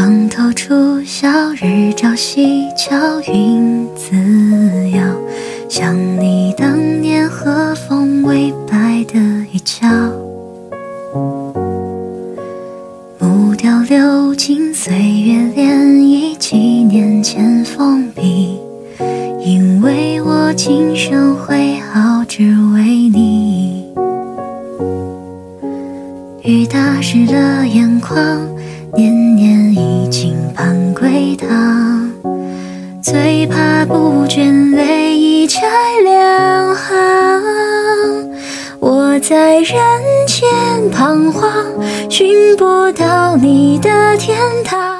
窗透出晓日朝夕，巧云自摇，想你当年和风微摆的衣角。木雕流金岁月涟漪，几年前封笔，因为我今生会好，只为你。雨打湿了眼眶。最怕不觉泪已拆两行。我在人间彷徨，寻不到你的天堂。